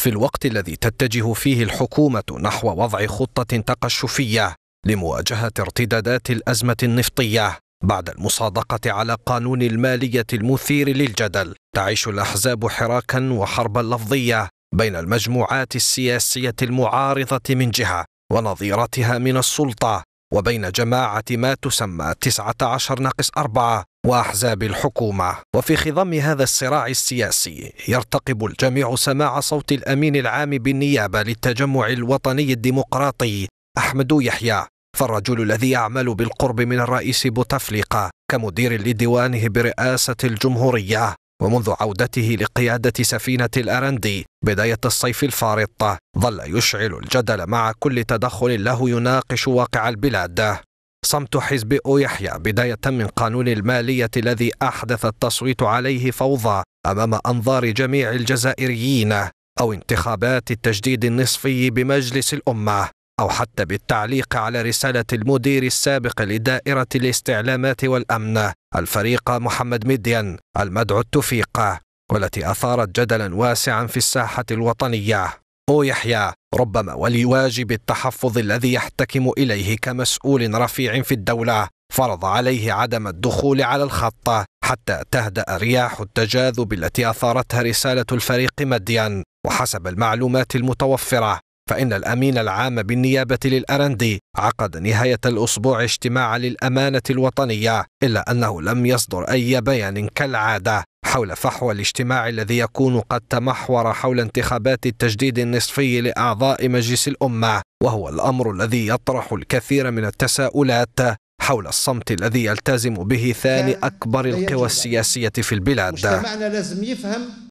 في الوقت الذي تتجه فيه الحكومة نحو وضع خطة تقشفية لمواجهة ارتدادات الأزمة النفطية بعد المصادقة على قانون المالية المثير للجدل تعيش الأحزاب حراكا وحربا لفظية بين المجموعات السياسية المعارضة من جهة ونظيرتها من السلطة وبين جماعة ما تسمى 19 ناقص 4 واحزاب الحكومة وفي خضم هذا الصراع السياسي يرتقب الجميع سماع صوت الأمين العام بالنيابة للتجمع الوطني الديمقراطي أحمد يحيى. فالرجل الذي يعمل بالقرب من الرئيس بوتفليقة كمدير لديوانه برئاسة الجمهورية. ومنذ عودته لقيادة سفينة الأرندي بداية الصيف الفارط ظل يشعل الجدل مع كل تدخل له يناقش واقع البلاد. صمت حزب يحيى بداية من قانون المالية الذي أحدث التصويت عليه فوضى أمام أنظار جميع الجزائريين أو انتخابات التجديد النصفي بمجلس الأمة أو حتى بالتعليق على رسالة المدير السابق لدائرة الاستعلامات والأمن الفريق محمد مدين المدعو التوفيق والتي أثارت جدلا واسعا في الساحة الوطنية. يحيى ربما ولواجب التحفظ الذي يحتكم إليه كمسؤول رفيع في الدولة. فرض عليه عدم الدخول على الخط حتى تهدأ رياح التجاذب التي أثارتها رسالة الفريق مدين وحسب المعلومات المتوفرة فإن الأمين العام بالنيابة للأرندي عقد نهاية الأسبوع اجتماعا للأمانة الوطنية إلا أنه لم يصدر أي بيان كالعادة. حول فحوى الاجتماع الذي يكون قد تمحور حول انتخابات التجديد النصفي لأعضاء مجلس الأمة وهو الأمر الذي يطرح الكثير من التساؤلات حول الصمت الذي يلتزم به ثاني أكبر القوى السياسية في البلاد. مجتمعنا لازم يفهم